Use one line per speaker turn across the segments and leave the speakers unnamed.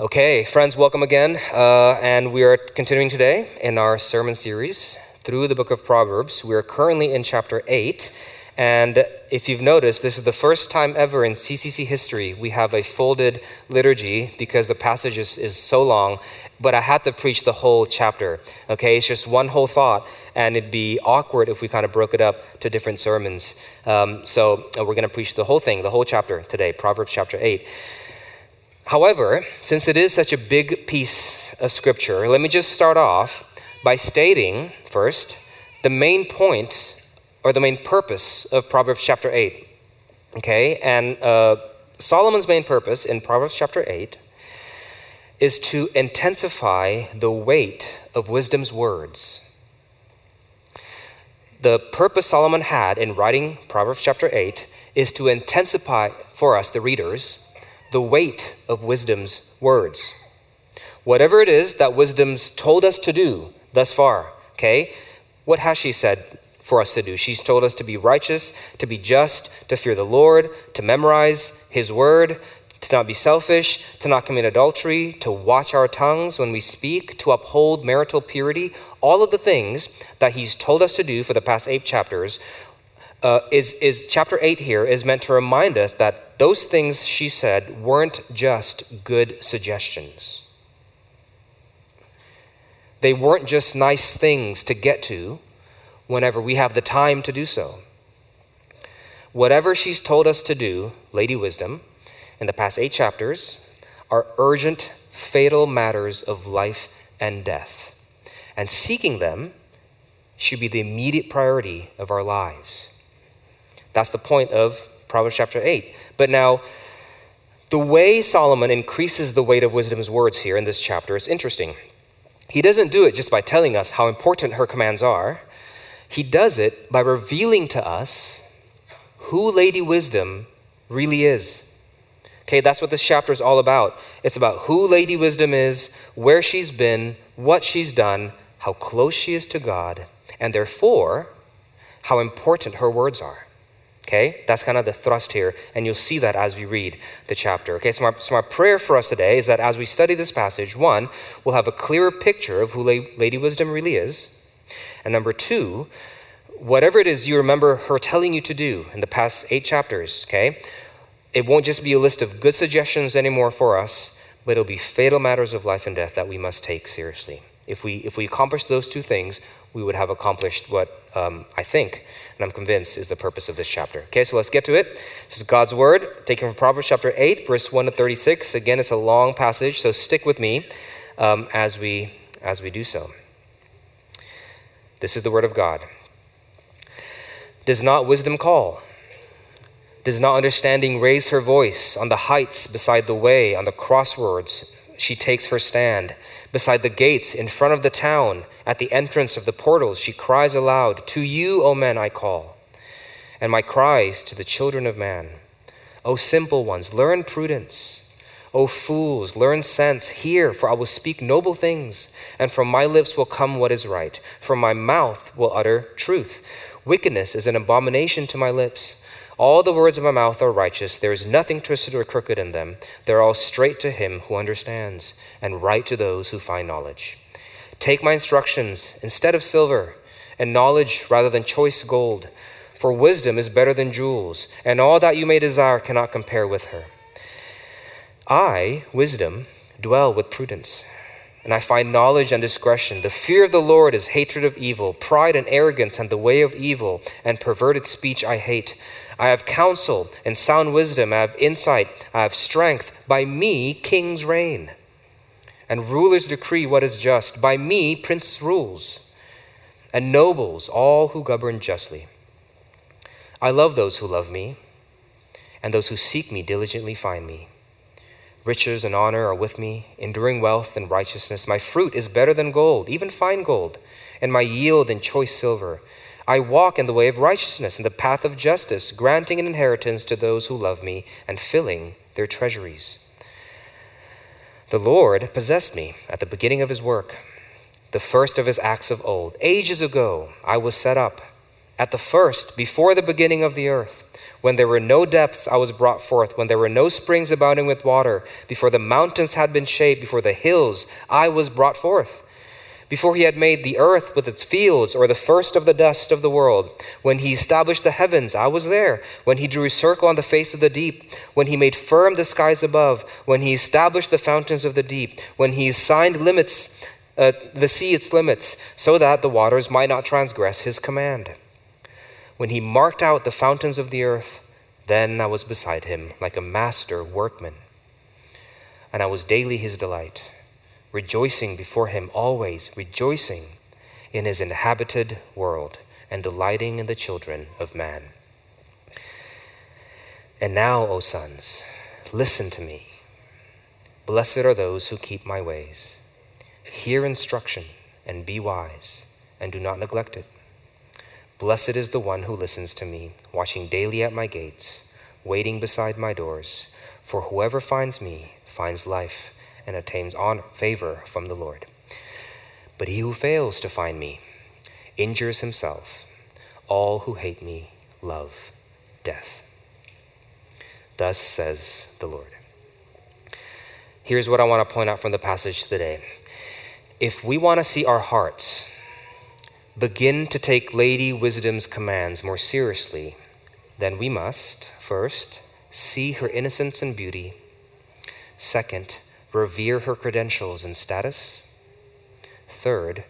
Okay, friends, welcome again. Uh, and we are continuing today in our sermon series through the book of Proverbs. We are currently in chapter 8. And if you've noticed, this is the first time ever in CCC history we have a folded liturgy because the passage is, is so long. But I had to preach the whole chapter. Okay, it's just one whole thought, and it'd be awkward if we kind of broke it up to different sermons. Um, so uh, we're going to preach the whole thing, the whole chapter today, Proverbs chapter 8. However, since it is such a big piece of scripture, let me just start off by stating first the main point or the main purpose of Proverbs chapter 8. Okay, and uh, Solomon's main purpose in Proverbs chapter 8 is to intensify the weight of wisdom's words. The purpose Solomon had in writing Proverbs chapter 8 is to intensify for us, the readers, the weight of wisdom's words. Whatever it is that wisdom's told us to do thus far, okay? What has she said for us to do? She's told us to be righteous, to be just, to fear the Lord, to memorize his word, to not be selfish, to not commit adultery, to watch our tongues when we speak, to uphold marital purity. All of the things that he's told us to do for the past eight chapters uh, is, is chapter 8 here is meant to remind us that those things she said weren't just good suggestions. They weren't just nice things to get to whenever we have the time to do so. Whatever she's told us to do, Lady Wisdom, in the past eight chapters, are urgent, fatal matters of life and death. And seeking them should be the immediate priority of our lives. That's the point of Proverbs chapter 8. But now, the way Solomon increases the weight of wisdom's words here in this chapter is interesting. He doesn't do it just by telling us how important her commands are, he does it by revealing to us who Lady Wisdom really is. Okay, that's what this chapter is all about. It's about who Lady Wisdom is, where she's been, what she's done, how close she is to God, and therefore, how important her words are. Okay, that's kind of the thrust here, and you'll see that as we read the chapter. Okay, so my, so my prayer for us today is that as we study this passage, one, we'll have a clearer picture of who Lady Wisdom really is. And number two, whatever it is you remember her telling you to do in the past eight chapters, okay, it won't just be a list of good suggestions anymore for us, but it'll be fatal matters of life and death that we must take seriously. If we, if we accomplish those two things, we would have accomplished what um, I think, and I'm convinced, is the purpose of this chapter. Okay, so let's get to it. This is God's word, taken from Proverbs chapter 8, verse 1 to 36. Again, it's a long passage, so stick with me um, as, we, as we do so. This is the word of God. Does not wisdom call? Does not understanding raise her voice on the heights beside the way, on the crossroads? She takes her stand. Beside the gates, in front of the town, at the entrance of the portals, she cries aloud, To you, O men, I call. And my cries to the children of man, O simple ones, learn prudence. O fools, learn sense. Hear, for I will speak noble things, and from my lips will come what is right. From my mouth will utter truth. Wickedness is an abomination to my lips. All the words of my mouth are righteous. There is nothing twisted or crooked in them. They're all straight to him who understands, and right to those who find knowledge. Take my instructions instead of silver, and knowledge rather than choice gold. For wisdom is better than jewels, and all that you may desire cannot compare with her. I, wisdom, dwell with prudence, and I find knowledge and discretion. The fear of the Lord is hatred of evil, pride and arrogance, and the way of evil, and perverted speech I hate. I have counsel and sound wisdom. I have insight. I have strength. By me, kings reign. And rulers decree what is just. By me, prince rules. And nobles, all who govern justly. I love those who love me, and those who seek me diligently find me. Riches and honor are with me, enduring wealth and righteousness. My fruit is better than gold, even fine gold, and my yield than choice silver. I walk in the way of righteousness, in the path of justice, granting an inheritance to those who love me and filling their treasuries. The Lord possessed me at the beginning of his work, the first of his acts of old. Ages ago, I was set up, At the first, before the beginning of the earth, when there were no depths, I was brought forth. When there were no springs abounding with water, before the mountains had been shaped, before the hills, I was brought forth. Before he had made the earth with its fields, or the first of the dust of the world, when he established the heavens, I was there. When he drew a circle on the face of the deep, when he made firm the skies above, when he established the fountains of the deep, when he assigned limits, uh, the sea its limits, so that the waters might not transgress his command when he marked out the fountains of the earth, then I was beside him like a master workman. And I was daily his delight, rejoicing before him always, rejoicing in his inhabited world, and delighting in the children of man. And now, O sons, listen to me. Blessed are those who keep my ways. Hear instruction and be wise, and do not neglect it. Blessed is the one who listens to me, watching daily at my gates, waiting beside my doors. For whoever finds me finds life and attains honor, favor from the Lord. But he who fails to find me injures himself. All who hate me love death. Thus says the Lord. Here's what I want to point out from the passage today. If we want to see our hearts begin to take Lady Wisdom's commands more seriously, then we must, first, see her innocence and beauty, second, revere her credentials and status, third,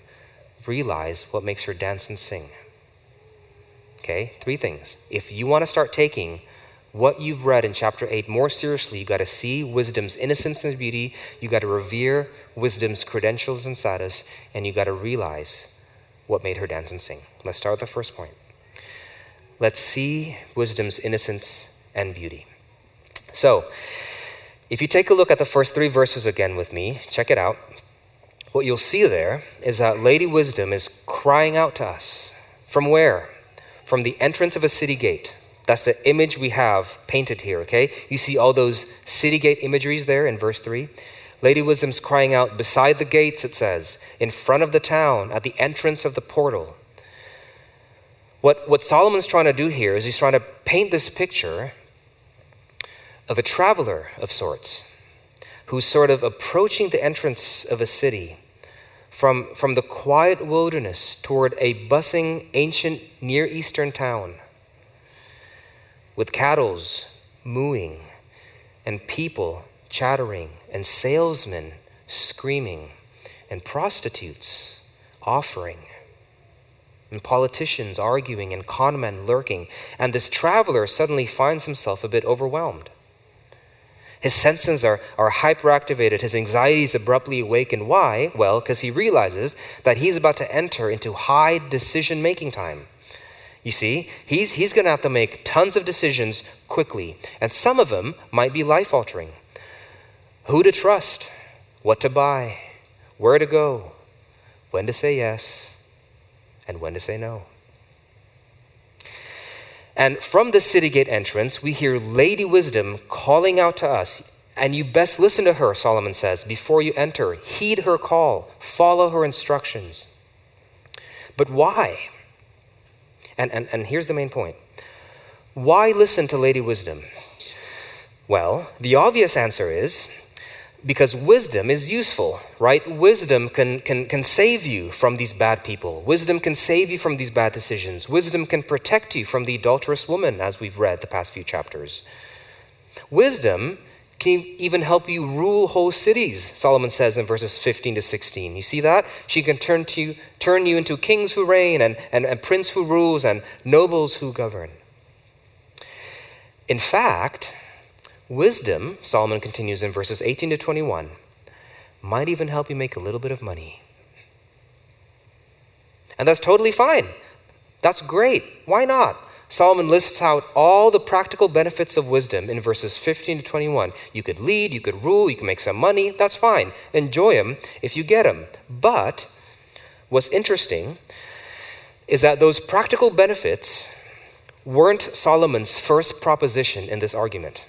realize what makes her dance and sing. Okay, three things. If you want to start taking what you've read in chapter 8 more seriously, you got to see wisdom's innocence and beauty, you got to revere wisdom's credentials and status, and you got to realize what made her dance and sing. Let's start with the first point. Let's see wisdom's innocence and beauty. So, if you take a look at the first three verses again with me, check it out. What you'll see there is that Lady Wisdom is crying out to us. From where? From the entrance of a city gate. That's the image we have painted here, okay? You see all those city gate imageries there in verse 3. Lady Wisdom's crying out beside the gates, it says, in front of the town, at the entrance of the portal. What, what Solomon's trying to do here is he's trying to paint this picture of a traveler of sorts who's sort of approaching the entrance of a city from, from the quiet wilderness toward a bustling ancient Near Eastern town with cattle's mooing and people chattering, and salesmen screaming, and prostitutes offering, and politicians arguing, and conmen lurking. And this traveler suddenly finds himself a bit overwhelmed. His senses are, are hyperactivated. His anxiety is abruptly awakened. Why? Well, because he realizes that he's about to enter into high decision making time. You see, he's, he's going to have to make tons of decisions quickly, and some of them might be life altering who to trust, what to buy, where to go, when to say yes, and when to say no. And from the city gate entrance, we hear Lady Wisdom calling out to us. And you best listen to her, Solomon says, before you enter. Heed her call, follow her instructions. But why? And, and, and here's the main point why listen to Lady Wisdom? Well, the obvious answer is because wisdom is useful, right? Wisdom can, can, can save you from these bad people. Wisdom can save you from these bad decisions. Wisdom can protect you from the adulterous woman, as we've read the past few chapters. Wisdom can even help you rule whole cities, Solomon says in verses 15 to 16. You see that? She can turn, to, turn you into kings who reign, and, and, and prince who rules, and nobles who govern. In fact, Wisdom, Solomon continues in verses 18 to 21, might even help you make a little bit of money. And that's totally fine. That's great. Why not? Solomon lists out all the practical benefits of wisdom in verses 15 to 21. You could lead, you could rule, you can make some money. That's fine. Enjoy them if you get them. But what's interesting is that those practical benefits weren't Solomon's first proposition in this argument.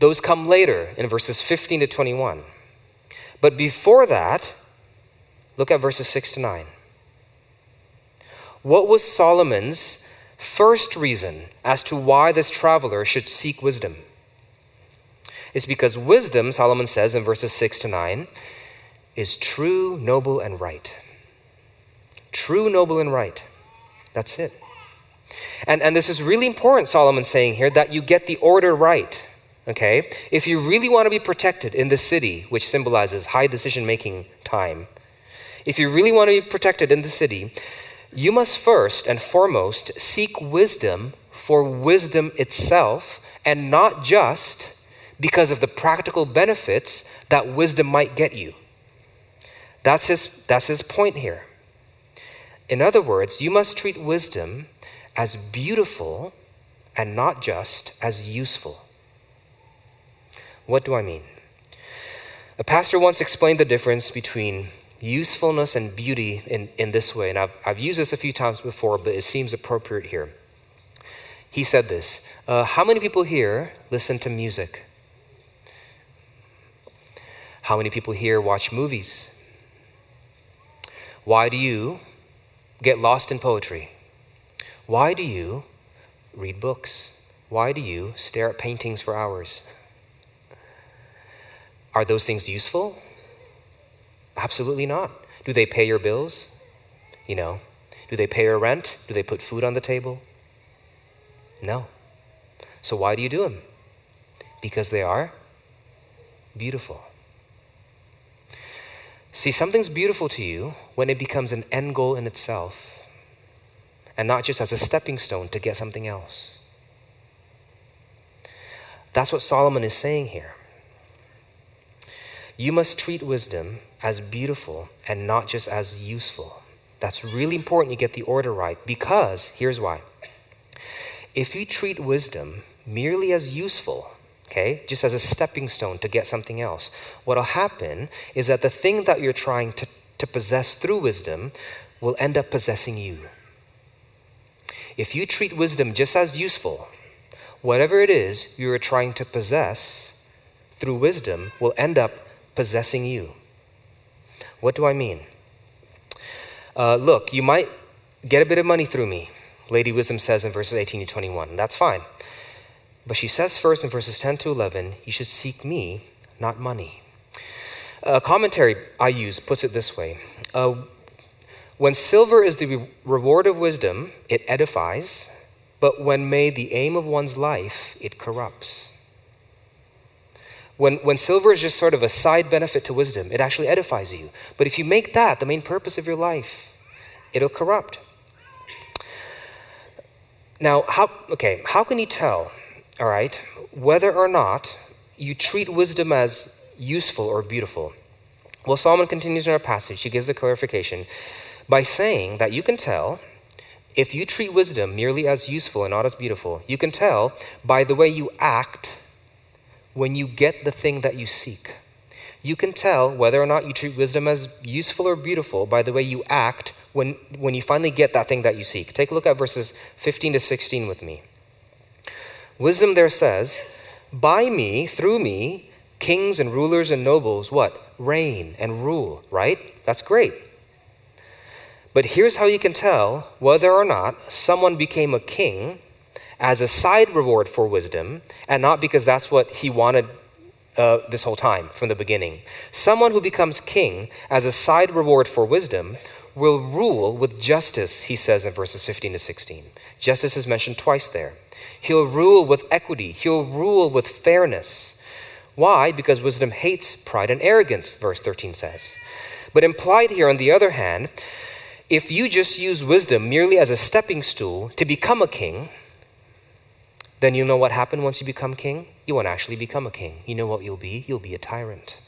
Those come later in verses 15 to 21. But before that, look at verses 6 to 9. what was Solomon's first reason as to why this traveler should seek wisdom? It's because wisdom, Solomon says in verses 6 to 9, is true, noble, and right. True, noble, and right. That's it. And, and this is really important, Solomon's saying here, that you get the order right. Okay? If you really want to be protected in the city, which symbolizes high decision making time, if you really want to be protected in the city, you must first and foremost seek wisdom for wisdom itself and not just because of the practical benefits that wisdom might get you. That's his, that's his point here. In other words, you must treat wisdom as beautiful and not just as useful. What do I mean? A pastor once explained the difference between usefulness and beauty in, in this way, and I've, I've used this a few times before, but it seems appropriate here. He said this uh, How many people here listen to music? How many people here watch movies? Why do you get lost in poetry? Why do you read books? Why do you stare at paintings for hours? Are those things useful? Absolutely not. Do they pay your bills? You know, do they pay your rent? Do they put food on the table? No. So why do you do them? Because they are beautiful. See, something's beautiful to you when it becomes an end goal in itself and not just as a stepping stone to get something else. That's what Solomon is saying here. You must treat wisdom as beautiful and not just as useful. That's really important you get the order right because here's why. If you treat wisdom merely as useful, okay, just as a stepping stone to get something else, what'll happen is that the thing that you're trying to, to possess through wisdom will end up possessing you. If you treat wisdom just as useful, whatever it is you are trying to possess through wisdom will end up possessing you. What do I mean? Uh, look, you might get a bit of money through me, Lady Wisdom says in verses 18 to 21. That's fine. But she says first in verses 10 to 11, you should seek me, not money. A commentary I use puts it this way uh, When silver is the re- reward of wisdom, it edifies, but when made the aim of one's life, it corrupts. When, when silver is just sort of a side benefit to wisdom, it actually edifies you. But if you make that the main purpose of your life, it'll corrupt. Now, how, okay, how can you tell, all right, whether or not you treat wisdom as useful or beautiful? Well, Solomon continues in our passage. He gives a clarification by saying that you can tell if you treat wisdom merely as useful and not as beautiful, you can tell by the way you act when you get the thing that you seek. You can tell whether or not you treat wisdom as useful or beautiful by the way you act when, when you finally get that thing that you seek. Take a look at verses 15 to 16 with me. Wisdom there says, By me, through me, kings and rulers and nobles, what? Reign and rule, right? That's great. But here's how you can tell whether or not someone became a king as a side reward for wisdom and not because that's what he wanted uh, this whole time from the beginning. Someone who becomes king as a side reward for wisdom will rule with justice, he says in verses 15 to 16. Justice is mentioned twice there. He'll rule with equity, he'll rule with fairness. Why? Because wisdom hates pride and arrogance, verse 13 says. But implied here, on the other hand, if you just use wisdom merely as a stepping stool to become a king, then you know what happened once you become king? You won't actually become a king. You know what you'll be? You'll be a tyrant.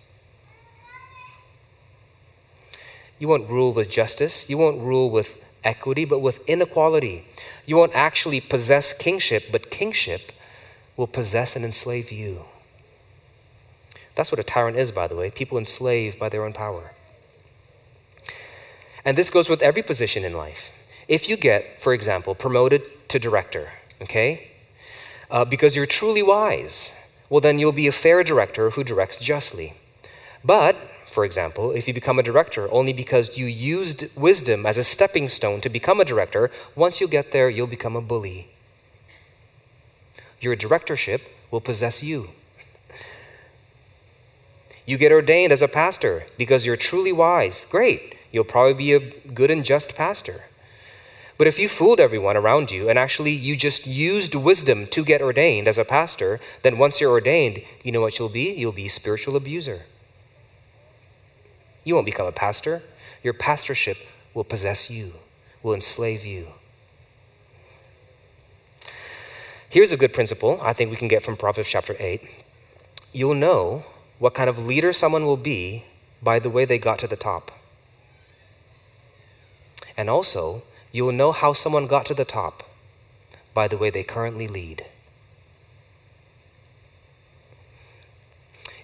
You won't rule with justice. You won't rule with equity, but with inequality. You won't actually possess kingship, but kingship will possess and enslave you. That's what a tyrant is, by the way people enslaved by their own power. And this goes with every position in life. If you get, for example, promoted to director, okay, uh, because you're truly wise, well, then you'll be a fair director who directs justly. But, for example, if you become a director only because you used wisdom as a stepping stone to become a director, once you get there, you'll become a bully. Your directorship will possess you. You get ordained as a pastor because you're truly wise. Great. You'll probably be a good and just pastor. But if you fooled everyone around you and actually you just used wisdom to get ordained as a pastor, then once you're ordained, you know what you'll be? You'll be a spiritual abuser. You won't become a pastor. Your pastorship will possess you, will enslave you. Here's a good principle I think we can get from Proverbs chapter 8. You'll know what kind of leader someone will be by the way they got to the top. And also, you will know how someone got to the top by the way they currently lead.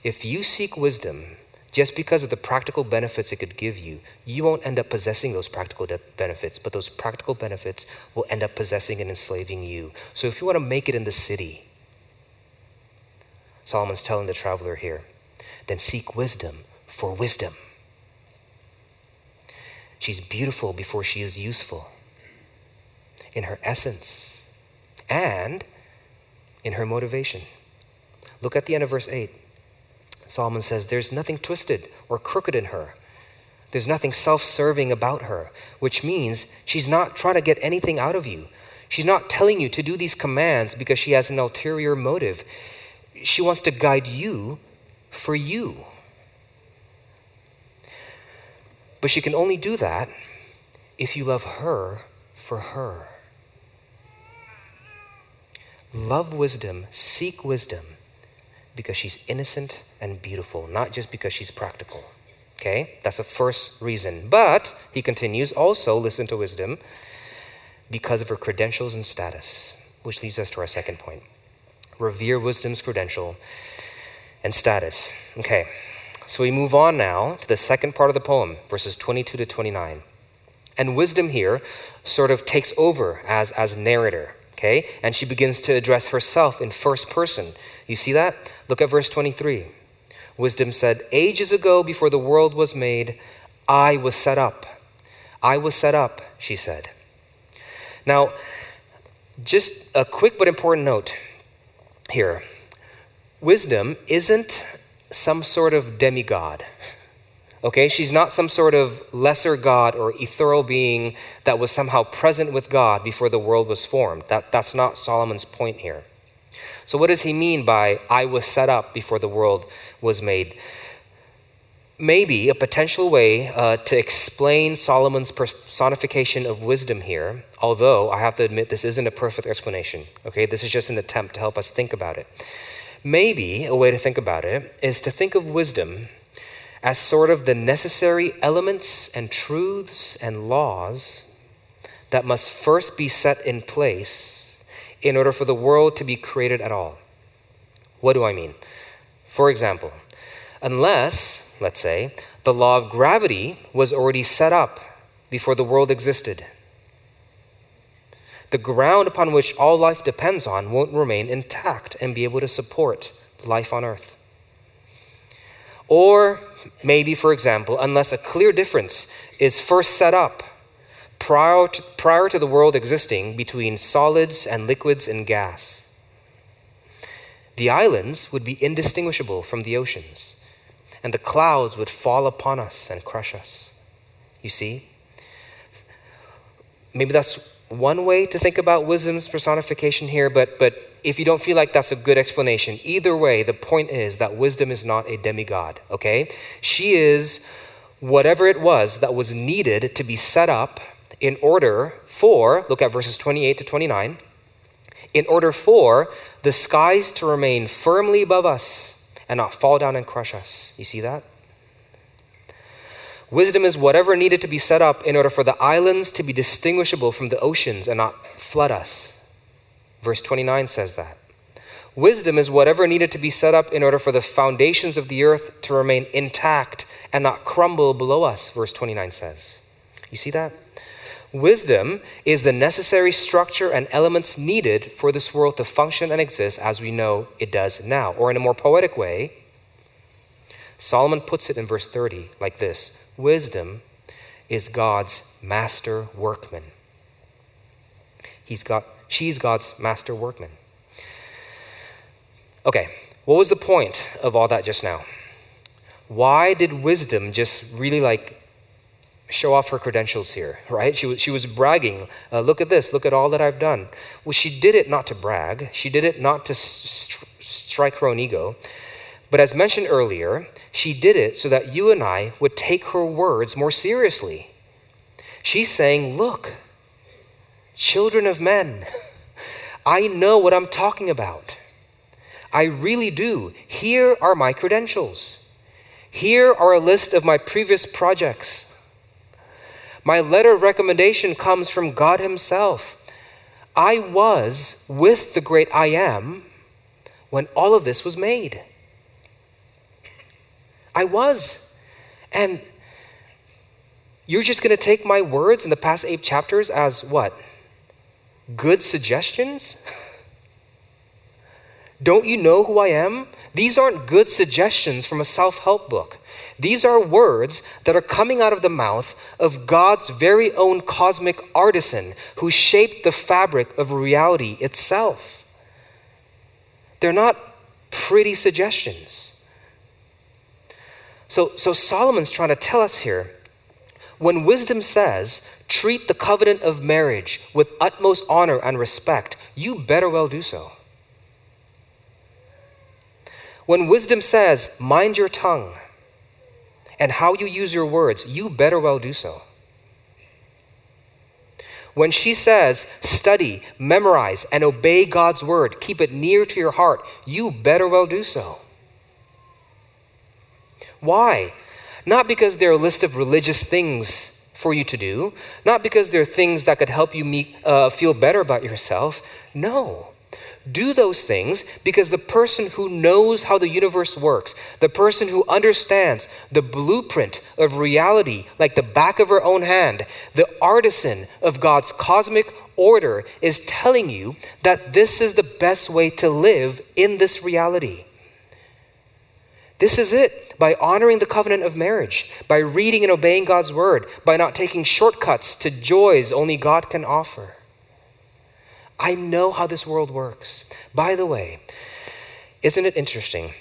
If you seek wisdom just because of the practical benefits it could give you, you won't end up possessing those practical benefits, but those practical benefits will end up possessing and enslaving you. So if you want to make it in the city, Solomon's telling the traveler here, then seek wisdom for wisdom. She's beautiful before she is useful in her essence and in her motivation. Look at the end of verse 8. Solomon says, There's nothing twisted or crooked in her. There's nothing self serving about her, which means she's not trying to get anything out of you. She's not telling you to do these commands because she has an ulterior motive. She wants to guide you for you. But she can only do that if you love her for her. Love wisdom, seek wisdom, because she's innocent and beautiful, not just because she's practical. Okay? That's the first reason. But, he continues, also listen to wisdom because of her credentials and status, which leads us to our second point. Revere wisdom's credential and status. Okay, so we move on now to the second part of the poem, verses 22 to 29. And wisdom here sort of takes over as, as narrator, okay? And she begins to address herself in first person. You see that? Look at verse 23. Wisdom said, Ages ago, before the world was made, I was set up. I was set up, she said. Now, just a quick but important note here. Wisdom isn't some sort of demigod. Okay, she's not some sort of lesser God or ethereal being that was somehow present with God before the world was formed. That, that's not Solomon's point here. So, what does he mean by I was set up before the world was made? Maybe a potential way uh, to explain Solomon's personification of wisdom here, although I have to admit this isn't a perfect explanation. Okay, this is just an attempt to help us think about it. Maybe a way to think about it is to think of wisdom as sort of the necessary elements and truths and laws that must first be set in place in order for the world to be created at all. What do I mean? For example, unless, let's say, the law of gravity was already set up before the world existed, the ground upon which all life depends on won't remain intact and be able to support life on earth. Or maybe, for example, unless a clear difference is first set up prior to, prior to the world existing between solids and liquids and gas. The islands would be indistinguishable from the oceans, and the clouds would fall upon us and crush us. You see? Maybe that's one way to think about wisdom's personification here, but, but if you don't feel like that's a good explanation, either way, the point is that wisdom is not a demigod, okay? She is whatever it was that was needed to be set up in order for, look at verses 28 to 29, in order for the skies to remain firmly above us and not fall down and crush us. You see that? Wisdom is whatever needed to be set up in order for the islands to be distinguishable from the oceans and not flood us. Verse 29 says that. Wisdom is whatever needed to be set up in order for the foundations of the earth to remain intact and not crumble below us, verse 29 says. You see that? Wisdom is the necessary structure and elements needed for this world to function and exist as we know it does now. Or in a more poetic way, Solomon puts it in verse 30 like this Wisdom is God's master workman. He's got, she's God's master workman. Okay, what was the point of all that just now? Why did wisdom just really like show off her credentials here, right? She was, she was bragging. Uh, look at this, look at all that I've done. Well, she did it not to brag, she did it not to st- strike her own ego. But as mentioned earlier, she did it so that you and I would take her words more seriously. She's saying, Look, children of men, I know what I'm talking about. I really do. Here are my credentials. Here are a list of my previous projects. My letter of recommendation comes from God Himself. I was with the great I am when all of this was made. I was. And you're just going to take my words in the past eight chapters as what? Good suggestions? Don't you know who I am? These aren't good suggestions from a self help book. These are words that are coming out of the mouth of God's very own cosmic artisan who shaped the fabric of reality itself. They're not pretty suggestions. So, so Solomon's trying to tell us here when wisdom says, treat the covenant of marriage with utmost honor and respect, you better well do so. When wisdom says, mind your tongue and how you use your words, you better well do so. When she says, study, memorize, and obey God's word, keep it near to your heart, you better well do so. Why? Not because they're a list of religious things for you to do, not because they're things that could help you meet, uh, feel better about yourself. No. Do those things because the person who knows how the universe works, the person who understands the blueprint of reality like the back of her own hand, the artisan of God's cosmic order, is telling you that this is the best way to live in this reality. This is it. By honoring the covenant of marriage, by reading and obeying God's word, by not taking shortcuts to joys only God can offer. I know how this world works. By the way, isn't it interesting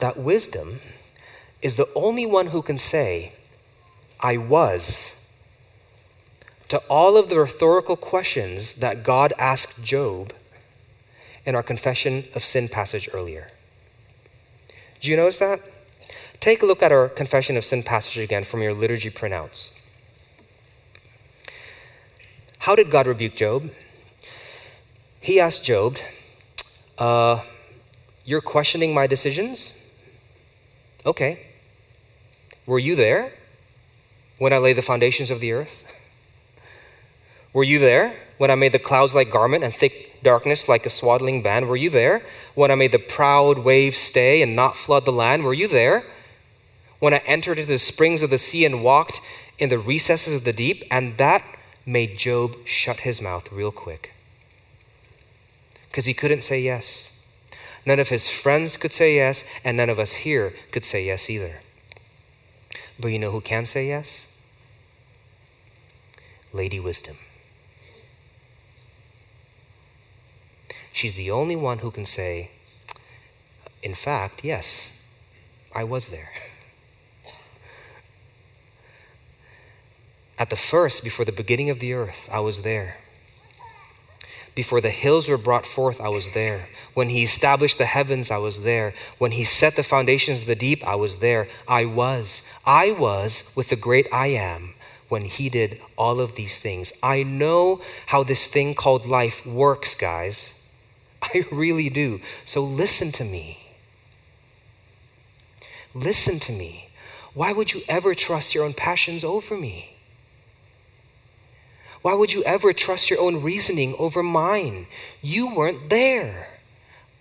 that wisdom is the only one who can say, I was, to all of the rhetorical questions that God asked Job in our confession of sin passage earlier? Do you notice that? Take a look at our confession of sin passage again from your liturgy printouts. How did God rebuke Job? He asked Job, uh, You're questioning my decisions? Okay. Were you there when I laid the foundations of the earth? Were you there when I made the clouds like garment and thick darkness like a swaddling band? Were you there when I made the proud waves stay and not flood the land? Were you there when I entered into the springs of the sea and walked in the recesses of the deep? And that made Job shut his mouth real quick because he couldn't say yes. None of his friends could say yes, and none of us here could say yes either. But you know who can say yes? Lady Wisdom. She's the only one who can say, in fact, yes, I was there. At the first, before the beginning of the earth, I was there. Before the hills were brought forth, I was there. When he established the heavens, I was there. When he set the foundations of the deep, I was there. I was. I was with the great I am when he did all of these things. I know how this thing called life works, guys. I really do. So listen to me. Listen to me. Why would you ever trust your own passions over me? Why would you ever trust your own reasoning over mine? You weren't there.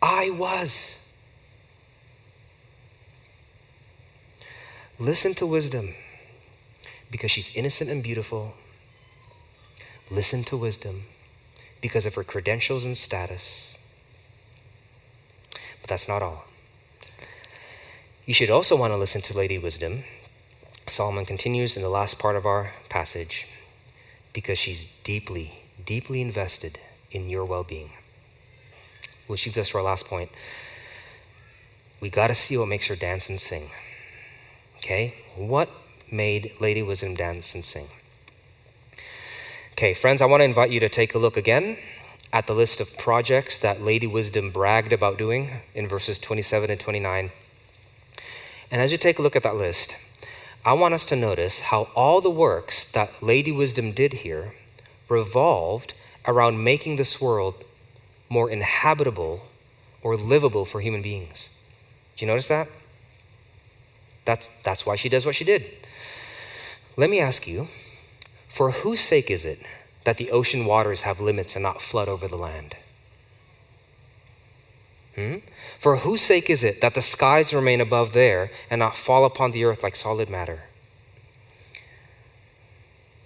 I was. Listen to wisdom because she's innocent and beautiful. Listen to wisdom because of her credentials and status. But that's not all. You should also want to listen to Lady Wisdom. Solomon continues in the last part of our passage because she's deeply, deeply invested in your well being. Which leads us to our last point. We got to see what makes her dance and sing. Okay? What made Lady Wisdom dance and sing? Okay, friends, I want to invite you to take a look again at the list of projects that Lady Wisdom bragged about doing in verses 27 and 29. And as you take a look at that list, I want us to notice how all the works that Lady Wisdom did here revolved around making this world more inhabitable or livable for human beings. Do you notice that? That's, that's why she does what she did. Let me ask you for whose sake is it that the ocean waters have limits and not flood over the land? Hmm? For whose sake is it that the skies remain above there and not fall upon the earth like solid matter?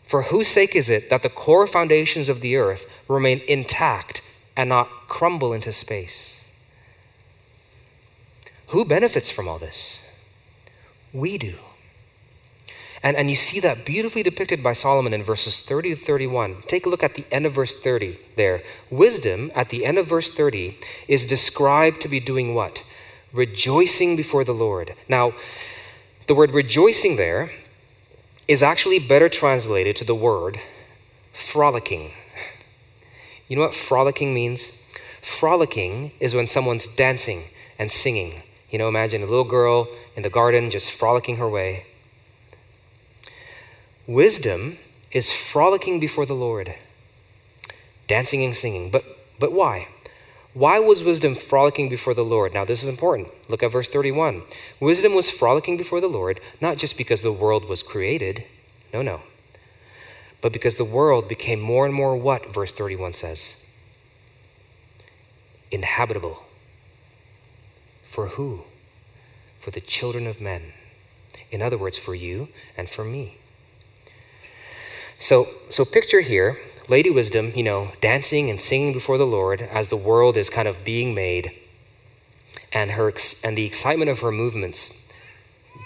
For whose sake is it that the core foundations of the earth remain intact and not crumble into space? Who benefits from all this? We do. And, and you see that beautifully depicted by Solomon in verses 30 to 31. Take a look at the end of verse 30 there. Wisdom, at the end of verse 30, is described to be doing what? Rejoicing before the Lord. Now, the word rejoicing there is actually better translated to the word frolicking. You know what frolicking means? Frolicking is when someone's dancing and singing. You know, imagine a little girl in the garden just frolicking her way. Wisdom is frolicking before the Lord, dancing and singing. But, but why? Why was wisdom frolicking before the Lord? Now, this is important. Look at verse 31. Wisdom was frolicking before the Lord, not just because the world was created, no, no, but because the world became more and more what, verse 31 says? Inhabitable. For who? For the children of men. In other words, for you and for me. So, so picture here Lady Wisdom, you know, dancing and singing before the Lord as the world is kind of being made, and her and the excitement of her movements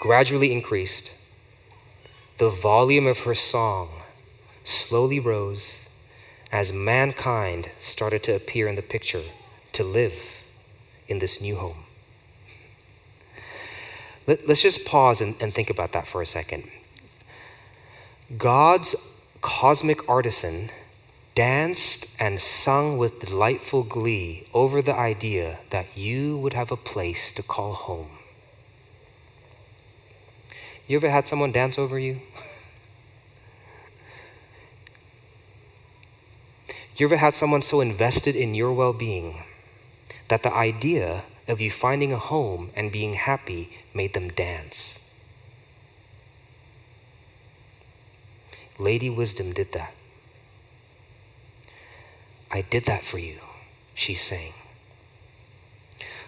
gradually increased. The volume of her song slowly rose as mankind started to appear in the picture to live in this new home. Let, us just pause and, and think about that for a second. God's cosmic artisan danced and sung with delightful glee over the idea that you would have a place to call home. You ever had someone dance over you? you ever had someone so invested in your well being that the idea of you finding a home and being happy made them dance? Lady Wisdom did that. I did that for you, she's saying.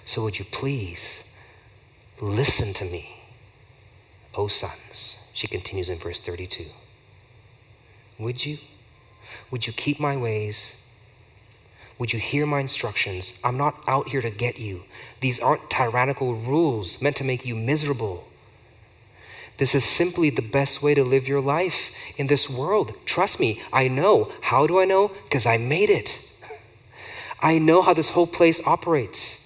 So would you please listen to me, O sons? She continues in verse 32. Would you? Would you keep my ways? Would you hear my instructions? I'm not out here to get you. These aren't tyrannical rules meant to make you miserable. This is simply the best way to live your life in this world. Trust me, I know. How do I know? Because I made it. I know how this whole place operates.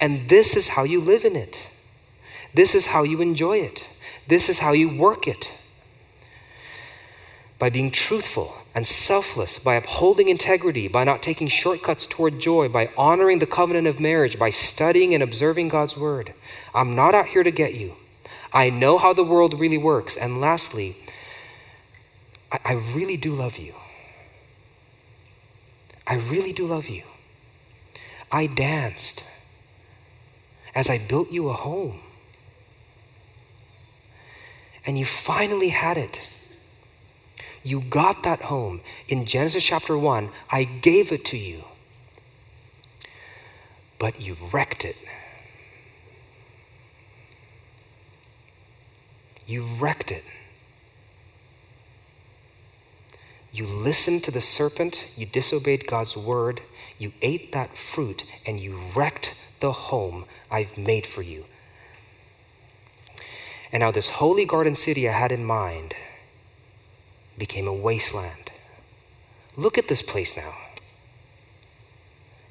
And this is how you live in it. This is how you enjoy it. This is how you work it. By being truthful and selfless, by upholding integrity, by not taking shortcuts toward joy, by honoring the covenant of marriage, by studying and observing God's word. I'm not out here to get you. I know how the world really works. And lastly, I, I really do love you. I really do love you. I danced as I built you a home. And you finally had it. You got that home. In Genesis chapter 1, I gave it to you. But you wrecked it. You wrecked it. You listened to the serpent, you disobeyed God's word, you ate that fruit, and you wrecked the home I've made for you. And now, this holy garden city I had in mind became a wasteland. Look at this place now.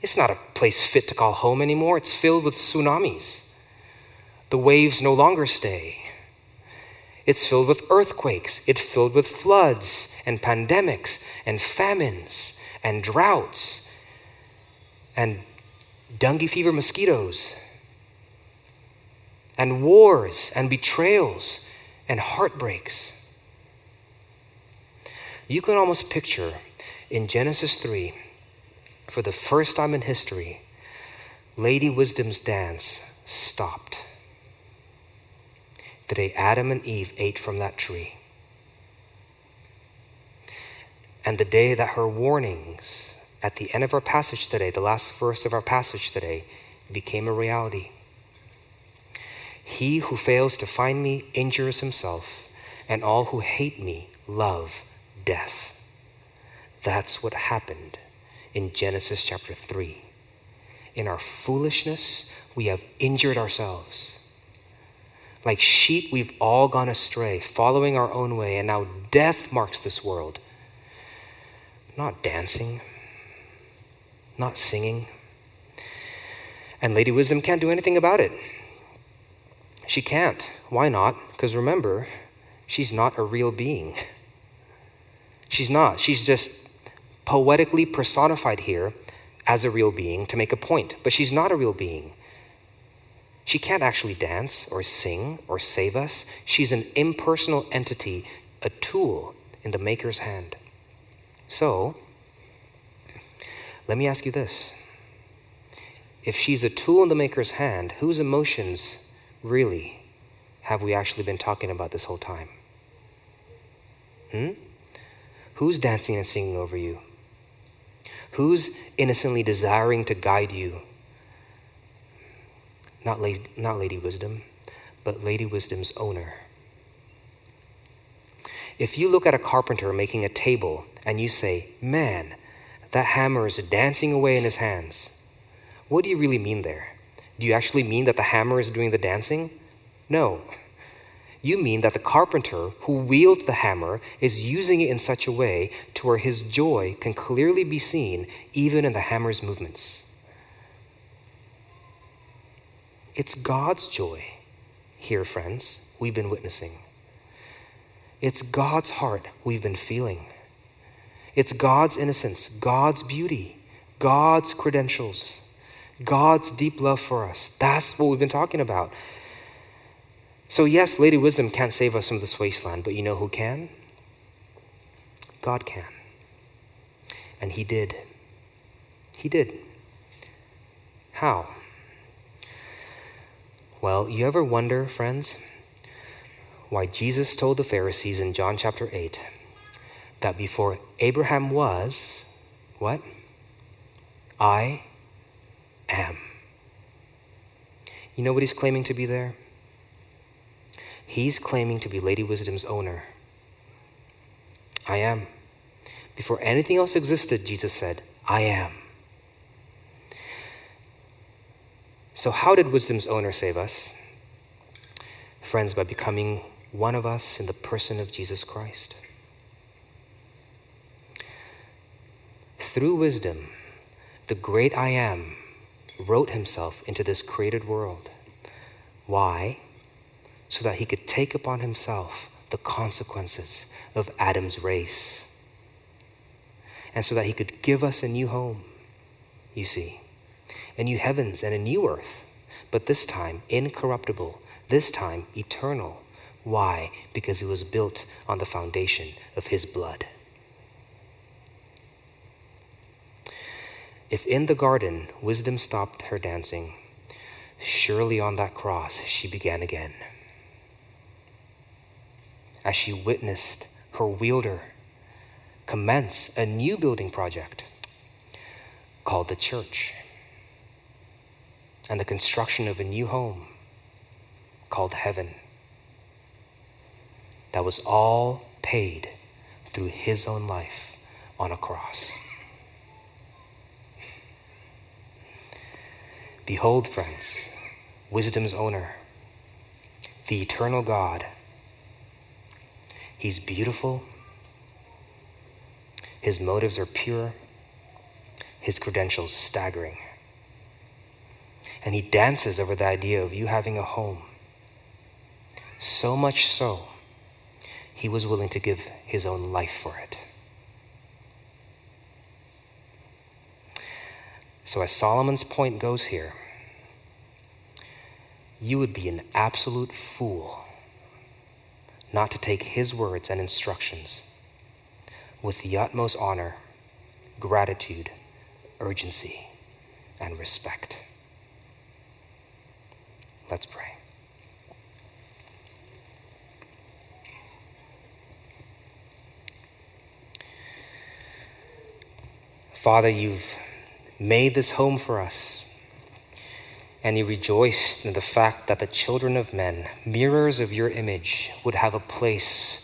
It's not a place fit to call home anymore. It's filled with tsunamis. The waves no longer stay. It's filled with earthquakes. It's filled with floods and pandemics and famines and droughts and dengue fever mosquitoes and wars and betrayals and heartbreaks. You can almost picture in Genesis 3, for the first time in history, Lady Wisdom's dance stopped. The day Adam and Eve ate from that tree. And the day that her warnings at the end of our passage today, the last verse of our passage today, became a reality. He who fails to find me injures himself, and all who hate me love death. That's what happened in Genesis chapter 3. In our foolishness, we have injured ourselves. Like sheep, we've all gone astray, following our own way, and now death marks this world. Not dancing, not singing. And Lady Wisdom can't do anything about it. She can't. Why not? Because remember, she's not a real being. She's not. She's just poetically personified here as a real being to make a point, but she's not a real being. She can't actually dance or sing or save us. She's an impersonal entity, a tool in the Maker's hand. So, let me ask you this. If she's a tool in the Maker's hand, whose emotions really have we actually been talking about this whole time? Hmm? Who's dancing and singing over you? Who's innocently desiring to guide you? Not, not Lady Wisdom, but Lady Wisdom's owner. If you look at a carpenter making a table and you say, Man, that hammer is dancing away in his hands, what do you really mean there? Do you actually mean that the hammer is doing the dancing? No. You mean that the carpenter who wields the hammer is using it in such a way to where his joy can clearly be seen even in the hammer's movements. It's God's joy here, friends, we've been witnessing. It's God's heart we've been feeling. It's God's innocence, God's beauty, God's credentials, God's deep love for us. That's what we've been talking about. So, yes, Lady Wisdom can't save us from this wasteland, but you know who can? God can. And He did. He did. How? Well, you ever wonder, friends, why Jesus told the Pharisees in John chapter 8 that before Abraham was, what? I am. You know what he's claiming to be there? He's claiming to be Lady Wisdom's owner. I am. Before anything else existed, Jesus said, I am. So, how did wisdom's owner save us? Friends, by becoming one of us in the person of Jesus Christ. Through wisdom, the great I am wrote himself into this created world. Why? so that he could take upon himself the consequences of Adam's race. And so that he could give us a new home, you see, a new heavens and a new earth, but this time incorruptible, this time eternal. Why? Because it was built on the foundation of his blood. If in the garden wisdom stopped her dancing, surely on that cross she began again as she witnessed her wielder commence a new building project called the church and the construction of a new home called heaven. That was all paid through his own life on a cross. Behold, friends, wisdom's owner, the eternal God. He's beautiful. His motives are pure. His credentials staggering. And he dances over the idea of you having a home. So much so, he was willing to give his own life for it. So, as Solomon's point goes here, you would be an absolute fool not to take his words and instructions with the utmost honor, gratitude, urgency, and respect. Let's pray. Father, you've made this home for us. And you rejoiced in the fact that the children of men, mirrors of your image, would have a place,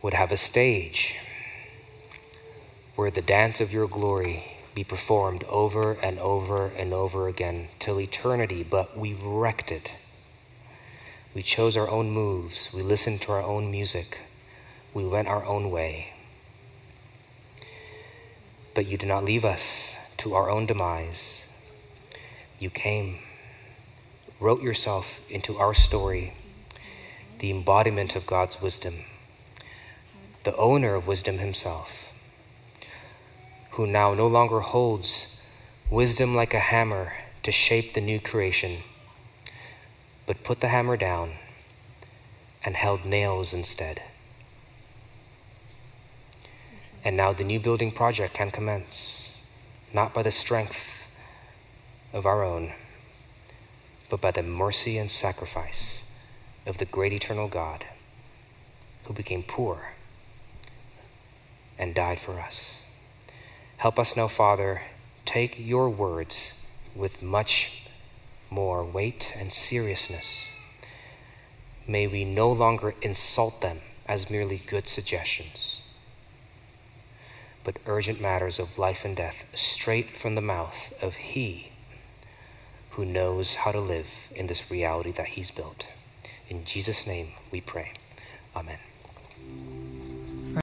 would have a stage where the dance of your glory be performed over and over and over again till eternity, but we wrecked it. We chose our own moves, we listened to our own music, we went our own way. But you did not leave us to our own demise. You came, wrote yourself into our story, the embodiment of God's wisdom, the owner of wisdom himself, who now no longer holds wisdom like a hammer to shape the new creation, but put the hammer down and held nails instead. And now the new building project can commence, not by the strength of our own, but by the mercy and sacrifice of the great eternal God who became poor and died for us. Help us now, Father, take your words with much more weight and seriousness. May we no longer insult them as merely good suggestions but urgent matters of life and death straight from the mouth of He who knows how to live in this reality that He's built. In Jesus' name we pray. Amen.